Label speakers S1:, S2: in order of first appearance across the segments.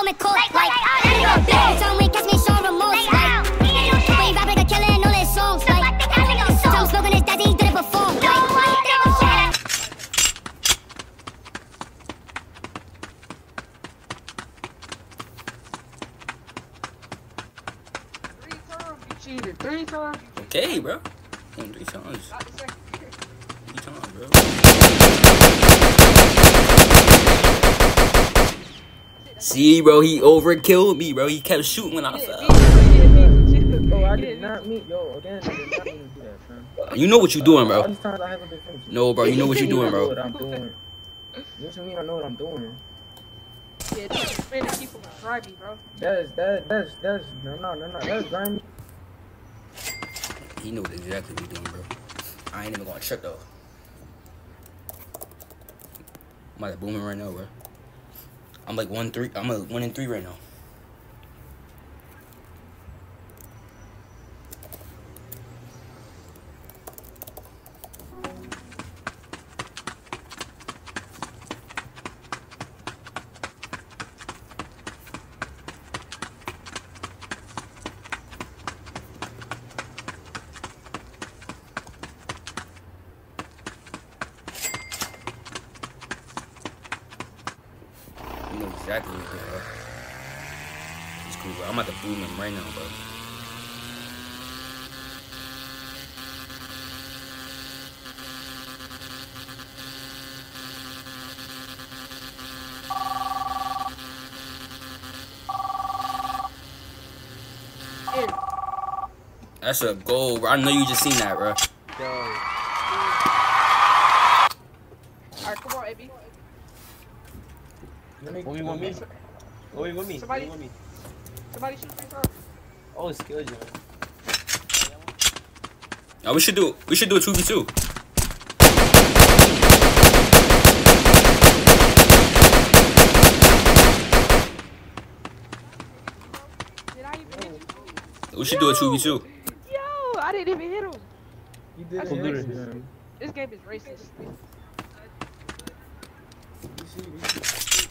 S1: moment cold. Like, oh, every time we catch me showing remorse. Like, we rap like a killer in all his songs. Like, some smoking his daddy, he did it before. Like,
S2: Three times you cheated. Three times you cheated.
S3: Okay, bro. Three times.
S2: Not the second.
S3: Three times, bro. See, bro, he overkilled me, bro. He kept shooting when I fell.
S4: Bro, oh, I did not mean yo again. I did not mean to do that, fam.
S3: You know what you doing, bro.
S4: these times I haven't been finished.
S3: No, bro, you know what you
S4: I
S3: doing, bro.
S4: I'm doing. What you mean I know what I'm doing?
S2: Yeah, just people try bro.
S4: That's that that's that's no no no no that's grimy.
S3: He knows exactly what he doing, bro. I ain't even gonna trip though. I'm like booming right now, bro. I'm like one three. I'm like one in three right now. You know exactly what he's doing, bro. He's cool, bro. I'm about to boom him right now, bro. That's a goal, bro. I know you just seen that, bro.
S2: Alright, come on, AB.
S4: Let me
S5: What you want me? What you want me? What
S2: Somebody-
S5: you want me?
S2: Somebody shoot three times.
S5: Oh, it's good, yo.
S3: Oh, we should do. We should do a two v two.
S2: Did I even hit you?
S3: We should do a two v two.
S2: Yo, I didn't even hit him.
S4: You did
S2: That's
S4: it.
S5: racist.
S2: This game is racist.
S4: You see, you see.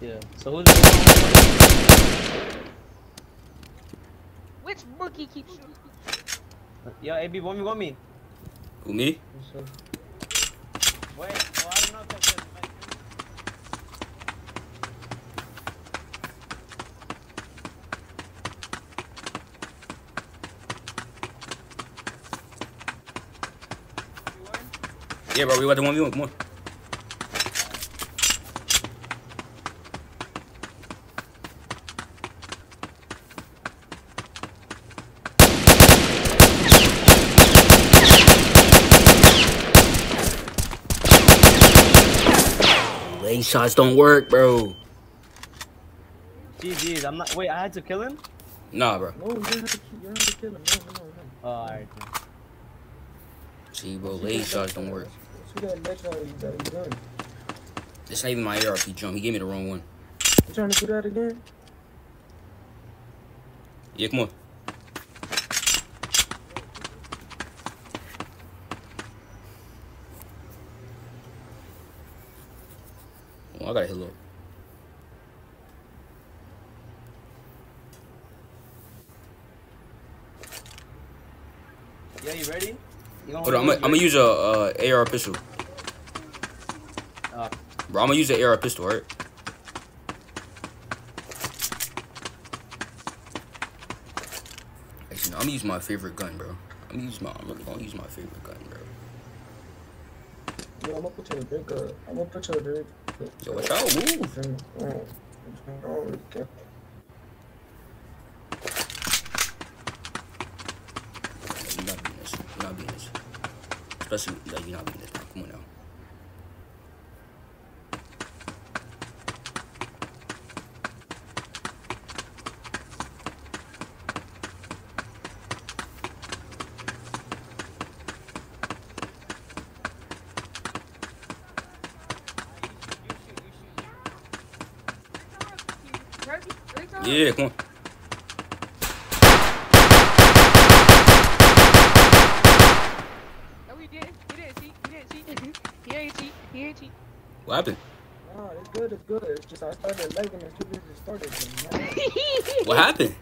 S5: Yeah. So who's the
S2: Which monkey keeps shooting?
S5: Yo, AB, want me, want me?
S3: Who me?
S5: Wait, oh, I don't know. 'cause, like, you won?
S3: Yeah, bro. We about to one v one. Come on. Leg shots don't work, bro.
S5: GG's, I'm not. Wait, I had to kill him?
S3: Nah, bro.
S4: No, you don't have to keep. You don't have to kill him. No, no, no.
S5: Oh, alright.
S3: See, bro. Leg shots don't work.
S4: See that next shot you got you done.
S3: It's not even my ARP jump. He gave me the wrong one.
S4: You trying to do that again?
S3: Yeah, come on. I gotta hit low.
S5: Yeah, you ready? You
S3: Hold on, I'm gonna use a uh, AR pistol.
S5: Uh.
S3: Bro, I'm gonna use an AR pistol, alright? Actually, no, I'm gonna use my favorite gun, bro. I'm gonna use my. I'm really gonna use my favorite gun, bro.
S4: Yo, I'm gonna put you in a big. Uh, I'm gonna put you in a big.
S3: Yo, watch out, move. Not beating this. Not beating this. Especially like you're not beating this. Bro. Come on now.
S2: Three times?
S3: Yeah, come on.
S2: No, he didn't. He didn't cheat. He didn't cheat. Mm-hmm. he ain't cheat. He ain't cheat.
S3: What happened?
S4: Nah, it's good, it's good. It's just I started lagging as soon as it started.
S3: What happened?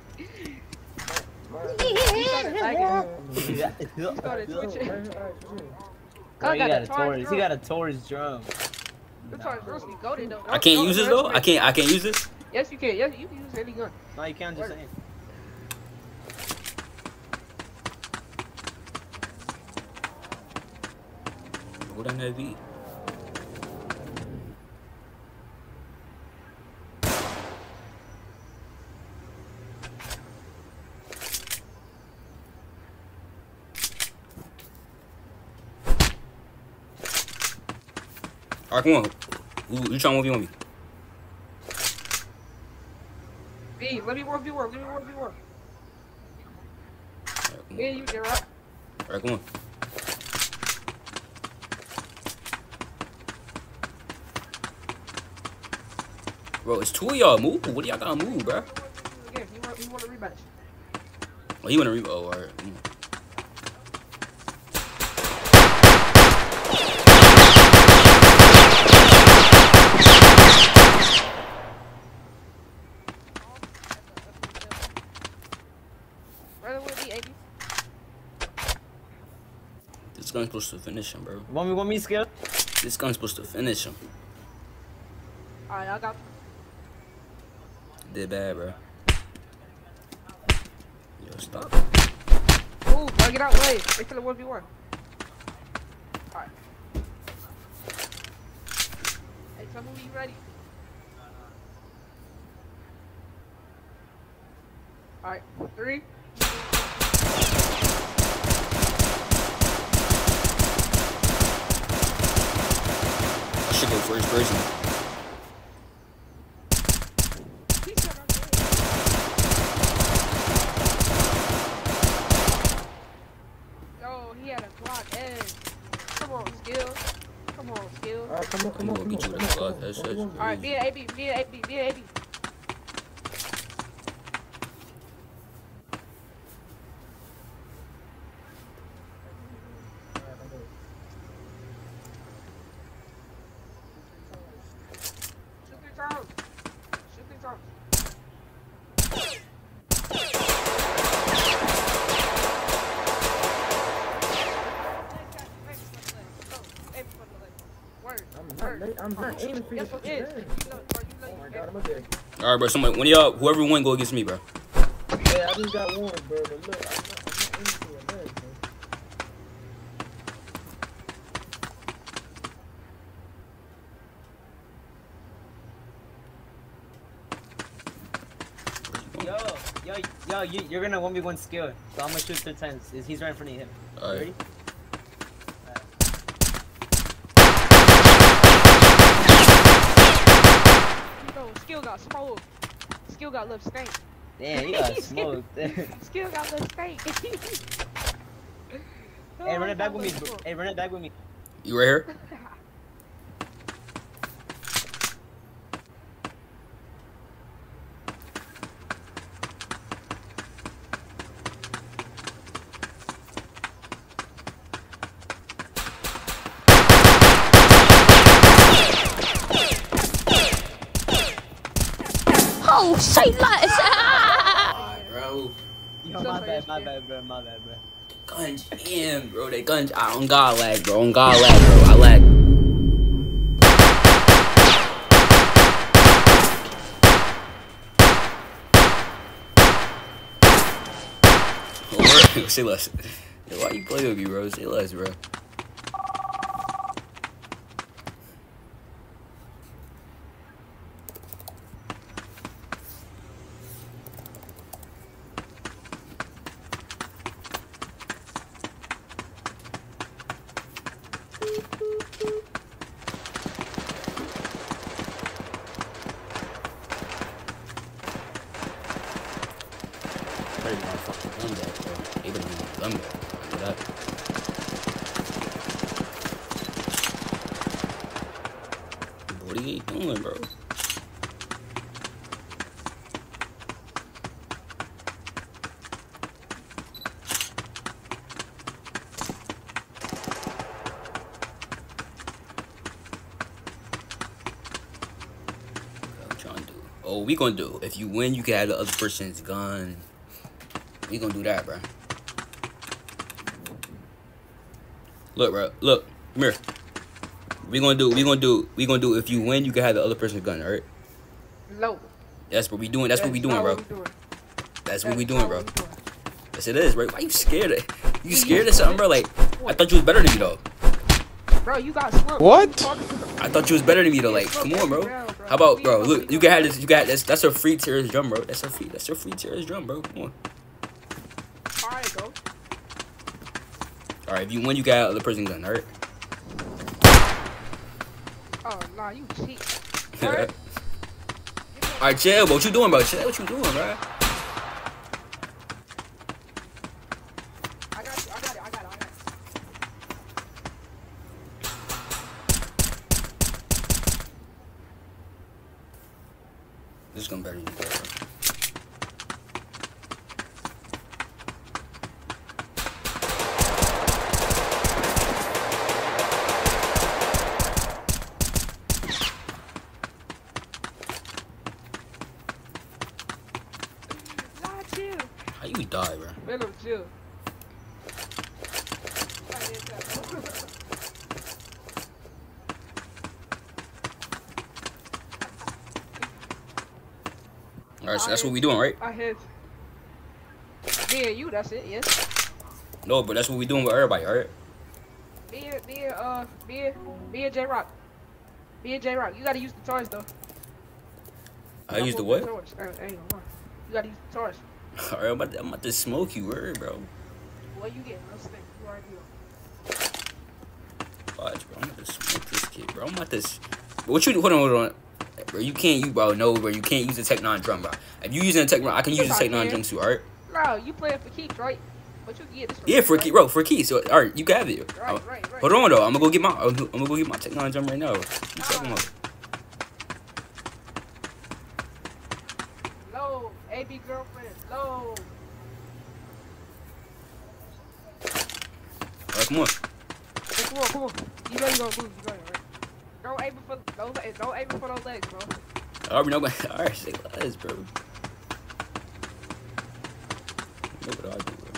S4: my- my-
S2: He started lagging.
S5: Yeah.
S2: He started switching.
S4: alright, alright, sure.
S5: He
S2: got
S5: got
S2: a
S5: a
S2: Taurus
S5: Taurus. He
S2: drum.
S5: got a Taurus drum.
S2: This one's supposed to be goated though.
S3: I can't use this though. I can't. I can't use this.
S2: Yes, you can. Yes, you can use any gun.
S5: No, you can't just
S2: Word.
S5: say it.
S3: What on that beat? Alright, come on. Who, you trying to 1v1 me?
S2: B, let me work. You work. Let me work. You work. Yeah, you get right.
S3: Alright, come on. Bro, it's two of y'all. Move. What do y'all gotta move, bro?
S2: Again, you want, you want a rematch.
S3: Oh, you wanna re- Oh, alright. Come on.
S2: Right with me, AB.
S3: This gun's supposed to finish him, bro.
S5: Want me? Want me skill?
S3: This gun's supposed to finish him.
S2: Alright, I got.
S3: Did bad, bro. Yo, stop.
S2: Ooh, gotta get out way. They kill a one v one. Alright. Hey, tell me you ready. Alright, three.
S3: I should go first person.
S2: He said I'm good. Yo, he had a Glock edge. Come on, skill. Come on, skill.
S4: Alright, come on, come
S3: I'm
S4: on,
S3: gonna
S4: come
S3: get
S4: on,
S3: you
S4: come
S3: with
S4: on,
S3: a
S4: come
S3: Glock. That's
S4: on,
S3: such-
S4: come on.
S2: Alright, be an AB, be an AB, be an AB.
S4: I'm not,
S2: Word.
S4: la- I'm not aiming for you.
S2: Yes, it is.
S4: Dang.
S2: You know, bro, you know
S4: Oh my god, I'm a dick.
S3: Alright, bro. Somebody, one of y'all, whoever win, go against me, bro.
S4: Yeah, I just got one, bro, but look, I'm not, I'm not aiming for your leg, bro.
S5: Yo, yo, yo, you, you're gonna one v one skill. So I'm gonna shoot three times. Is he's right in front of him?
S3: Alright.
S5: Ready?
S2: You know, skill got smoked. Skill got lip stank.
S5: Damn, he got smoked. hey,
S2: Skill got lip stank.
S5: run it back oh, with me. Hey, run it back with me.
S3: You right here?
S1: Oh, say less.
S3: Alright, bro.
S5: Yo,
S2: So
S5: my
S2: sorry,
S5: bad, bro, bro.
S3: Bro. They guns. I on God lag, bro. On God lag, bro. I lag. Say less. Yo, why you play with me, bro? Say less, bro. Get my fucking gun back, bro. Back. That. What are you doing, bro? what oh, we gonna do? If you win, you can have the other person's gun. We gonna do that, bro. Look, bro. Look, come here. We gonna do. We gonna do. We gonna do. If you win, you can have the other person's gun. All right.
S2: No.
S3: That's what we doing. That's what we doing, bro.
S2: we doing.
S3: That's what we doing, bro.
S2: we doing.
S3: Yes, it is, right? Why you scared of? You scared of something, bro? Like I thought you was better than me though.
S2: Bro, you got smoked.
S6: What?
S3: I thought you was better than me though. Like, come on, bro. How about, bro? Look, you can have this. You got this. That's a free Taurus drum, bro. That's a free. That's a free Taurus drum, bro. Come on.
S2: Alright, go.
S3: All right. If you when you got the prison gun. All right.
S2: Oh, nah, you cheat. Alright.
S3: right, chill. What you doing, bro? Chill. What you doing, bro?
S2: I got you. I got it. I got it. I got it.
S3: This gun better than you, bro.
S2: Nah, chill.
S3: How you die, bro?
S2: Venom, chill. I did that.
S3: All right, so that's what we doing, right?
S2: I hit. Me and you, that's it, yes.
S3: No, but that's what we doing with everybody, all right?
S2: Me and, me and, uh, me and, me and J Rock. Me and J Rock, you gotta use the torch though.
S3: I use the what?
S2: moving torch. I, I ain't gonna lie. You gotta use the torch.
S3: All right, I'm about, to, I'm about to smoke you, word, bro.
S2: What you get? Let's think. You already know.
S3: Watch, bro. I'm about to smoke this kid, bro. I'm about to. What you? Hold on, hold on. Bro, you can't, you bro. No, bro. You can't use the Tech 9 drum, bro. If you using the Tech 9, I can use the Tech 9 drum too, alright?
S2: No, you playing for keeps, right? But you get this.
S3: Yeah, for a
S2: right?
S3: key, bro. For a key. So, alright, you can have it.
S2: Right,
S3: Uh,
S2: right, right.
S3: Hold on, though. I'm gonna go get my. I'm gonna go get my Tech 9 drum right now. You talking about?
S2: Low, AB girlfriend, low.
S3: Alright, come on.
S2: Hey, come on, come on. You you gonna lose. You you right? Don't aim for those. Don't aim for those legs, bro.
S3: I already know. Alright, say less, bro. You know what I do, bro.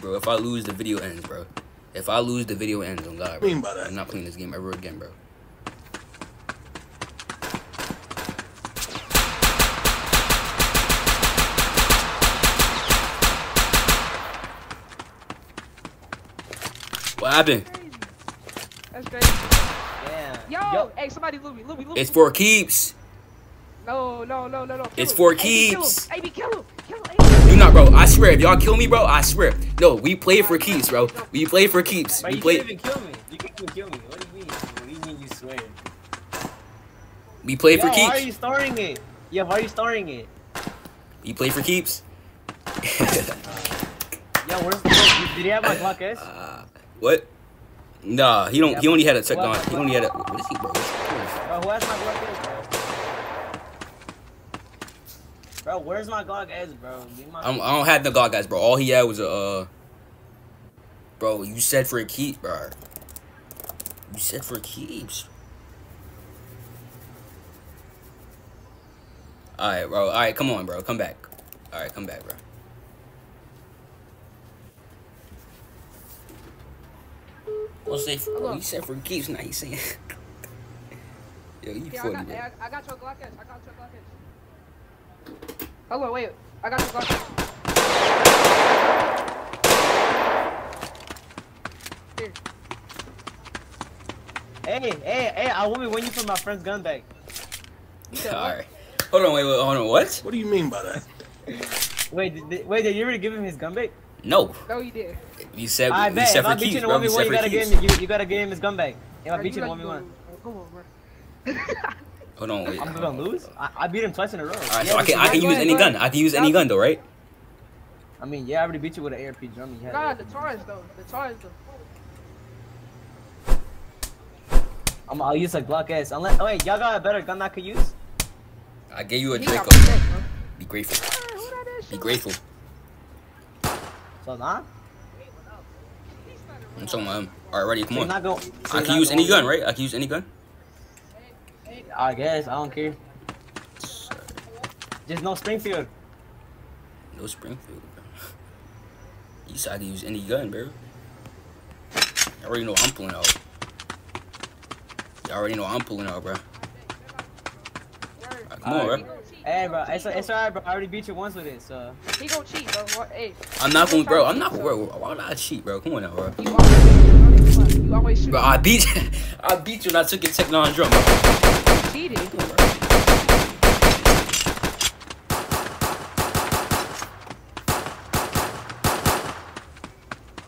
S3: Bro, if I lose, the video ends, bro. If I lose, the video ends on God, bro.
S6: mean by that?
S3: I'm not playing this game ever again, bro. Happened?
S2: That's crazy.
S5: Yeah.
S2: Yo, hey, somebody loot me, loot me, loot me.
S3: It's for keeps.
S2: No, no, no, no, no. Kill
S3: It's
S2: him.
S3: for
S2: AB, kill him.
S3: keeps.
S2: AB, kill him. Kill him. AB.
S3: You not, bro. I swear, if y'all kill me, bro, I swear. No, we play for keeps, bro. We play for keeps.
S5: But
S3: We
S5: you
S3: play.
S5: can't even kill me. You can't even kill me. What do you mean? What do you mean you swear?
S3: We play
S5: Yo,
S3: for
S5: why are you starring it? Yeah, why are you starring it?
S3: We play for keeps.
S5: Yo, where's the did he have my Glock S?
S3: Uh, what? Nah, he don't.
S5: Yeah,
S3: He only had a tech on. He only had a. What is he, bro?
S5: Bro, who has my Glock S, bro? Bro, where's my Glock S, bro? My
S3: I'm, I don't have the god guys, bro. All he had was a. Uh, bro, you said for a keep, bro. You said for keeps. All right, bro. All right, come on, bro. Come back. All right, come back, bro. Don't say for,
S2: Hold oh,
S3: you said for keeps. Now you saying. Yo, you
S2: Yeah, I
S3: funny,
S2: got,
S3: bro.
S2: I, I got your Glock S. I got your Glock S. Hold on, wait. I got your Glock S. Here.
S5: Hey, hey, hey, I want me when you put my friend's gun back.
S2: You said
S3: All
S2: what?
S3: right. Hold on, wait, wait, hold on. What?
S6: What do you mean by that?
S5: Wait, did, did- wait, did you already give him his gun back?
S3: No.
S2: No, you did.
S3: You said
S5: I
S3: you
S5: bet.
S3: said
S5: If I
S3: for
S5: beat you in
S3: bro. You
S5: 1v1,
S3: said
S5: you gotta
S3: keeps.
S5: give him, you, you gotta give him his gun back. If I
S2: Bro,
S5: beat you in
S2: like
S5: 1v1,
S2: oh, Come on, bro.
S3: Hold on, wait.
S5: I'm gonna lose. I, I beat him twice in a row.
S3: All right,
S5: Yeah,
S3: so I can I can use any gun. I can use any gun though, right?
S5: I mean, yeah, I already beat you with an ARP drum. You had
S2: Nah,
S5: it.
S2: the Taurus though. The Taurus though.
S5: I'm, I'll use a Glock S. Unless, oh wait, y'all got a better gun I could use?
S3: I gave you a
S2: He got
S3: Draco.
S2: my neck, bro.
S3: Be grateful.
S2: Hey, who that is?
S3: Be grateful.
S5: So nah.
S3: I'm talking about him. Alright, ready? Come
S5: So
S3: on.
S5: not going.
S3: I can use any gun, right? I can use any gun.
S5: I guess I don't care. Just no Springfield.
S3: No Springfield, bro. You said I can use any gun, bro. I already know I'm pulling out. Y'all already know I'm pulling out, bro. Alright, come on,
S5: Alright.
S3: bro.
S5: Hey, bro, it's, it's alright, bro. I already beat you once with it, so.
S2: He gon' cheat, bro. Hey,
S3: I'm not gonna, bro. I'm not gonna, bro. Why would I cheat, bro? Come on now, bro.
S2: you always, you always shoot.
S3: Bro, I beat, I beat you and I took your Tech 9 drum, bro.
S2: You cheated.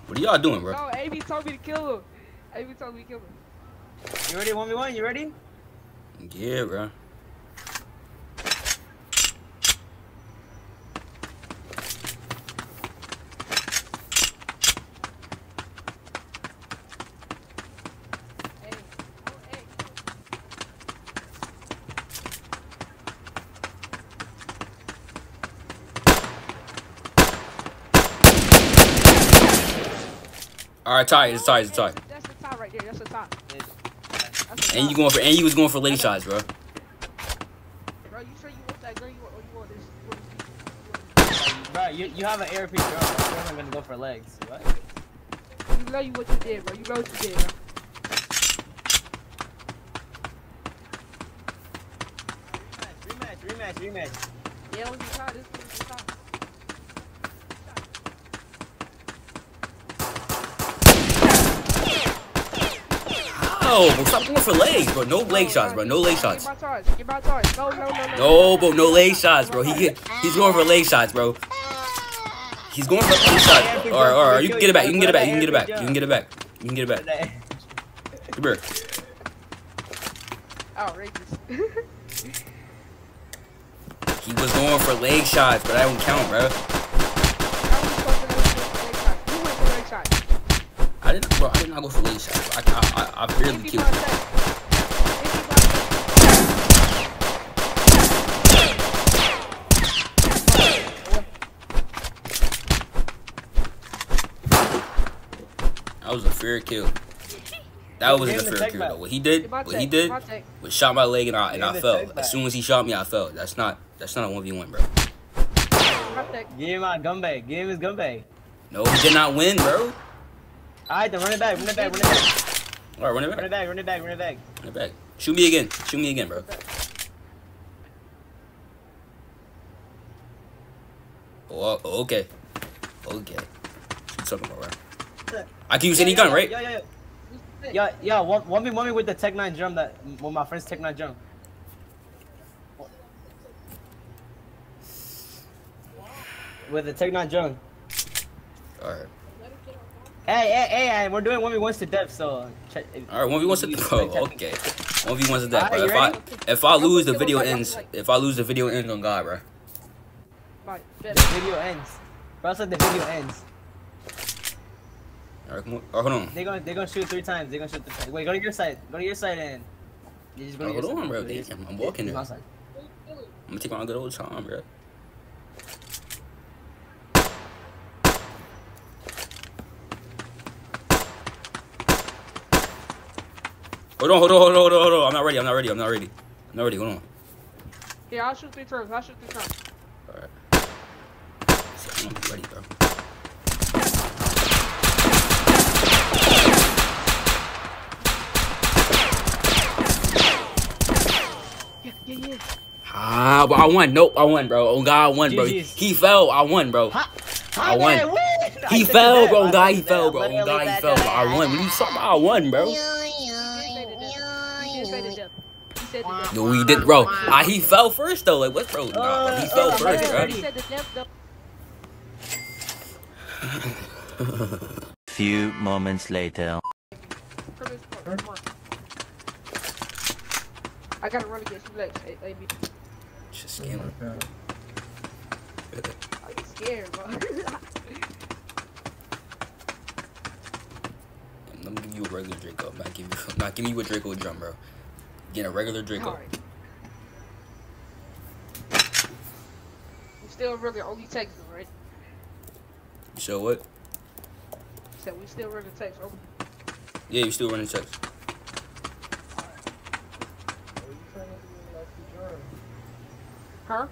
S3: What are y'all doing, bro?
S2: No, AB told me to kill him. AB told me to kill him.
S5: You ready? 1v1? You ready?
S3: Yeah, bro.
S2: Hey, oh, hey.
S3: All right, tie. It's tie. It's tie.
S2: That's the top right there. That's the top.
S5: It's-
S2: That's the
S3: And you going for, and you was going for lady shots, bro.
S2: Bro, you sure you want that girl? You want, or you want this? You want this?
S5: Bro, you, you have an ARP girl. Bro. I'm gonna go for legs. What?
S2: You know you what you did, bro. You know what you did, bro.
S5: Rematch, rematch, rematch.
S2: Yeah, when you try this, this is top.
S3: Bro, stop going for legs, bro. No leg shots, bro. No leg shots.
S2: No,
S3: bro. No leg shots, bro. He get, he's going for leg shots, bro. He's going for leg shots. Or, or, you can get it back. You can get it back. You can get it back. You can get it back. You can get it back. Come here.
S2: Outrageous.
S3: He was going for leg shots, but that don't count, bro.
S2: You went for leg shot.
S3: I didn't, bro. I did not go for leg shots. Bro. I, I, I, I barely killed. him.
S2: that. If he blocked that.
S3: That was a fair kill. That wasn't a
S5: Give him the
S3: fair kill though. What he did, what he did
S2: my
S3: was shot my leg and I and I fell. As soon as he shot me, I fell. That's not that's not a one v one, bro.
S5: Give him my gun bag. Give him his gun bag.
S3: No, he did not win, bro.
S5: Alright, then run it back, run it back, run it back.
S3: All right, run it
S5: Run
S3: back.
S5: it back, run it back, run it back.
S3: Run it back. Shoot me again. Shoot me again, bro. Oh, okay. Okay. What talking about, bro? I can use any gun, right?
S5: Yeah, yeah, yo. Yo, yo, one, one me, one me with the Tech 9 drum that, with my friend's Tech 9 drum. With the Tech 9 drum.
S3: All right.
S5: Hey, hey, hey, we're doing 1v1s to death, so. Check,
S3: All right, one v one to
S5: death.
S3: bro.
S5: you- oh,
S3: Okay, one v one's to death, bro. If I if I lose, the video ends. If I lose, the video ends on God, bro.
S5: The video ends. Bro, said the video ends.
S3: All right, come on. Oh, hold on.
S5: They're gonna, they're gonna shoot three times. They're gonna shoot three times. Wait, go to your side. Go to your side and. You just go to
S3: Oh,
S5: your
S3: hold
S5: side.
S3: on, bro.
S5: To your
S3: Damn. I'm walking there.
S5: my side.
S3: I'm gonna take my good old time, bro. Hold on, hold on, hold on, hold on, hold on. I'm not ready. I'm not ready. I'm not ready. I'm not ready. Hold on.
S2: Here, I'll shoot three times. I'll shoot three times.
S3: All right. See, I'm not ready, bro.
S2: Yeah, yeah, yeah.
S3: Ah, but I won. Nope, I won, bro. Oh God, I won, bro.
S5: GG's.
S3: He fell. I won, bro.
S5: Ha-
S3: I won.
S5: did. I
S3: He fell, bro. God, he fell, bro. Oh God, he fell, bro. I won. What are you talking about? I won, bro. No, he didn't, bro. Ah, he fell first though. Like what, bro? Nah, he
S5: Uh,
S3: fell
S5: uh,
S3: first, bro.
S2: You said the death, though.
S6: Few moments later.
S2: Come here, come on. I gotta run against you legs. Hey, hey, me.
S3: Just scamming.
S2: I get scared, bro.
S3: Let me give you a regular Draco. I'm not give you, not give you a Draco drum, bro. Get a regular Draco.
S2: Right. We still really only Texas, right?
S3: So what?
S2: Said we still running
S3: Yeah, you still running checks?
S2: Huh?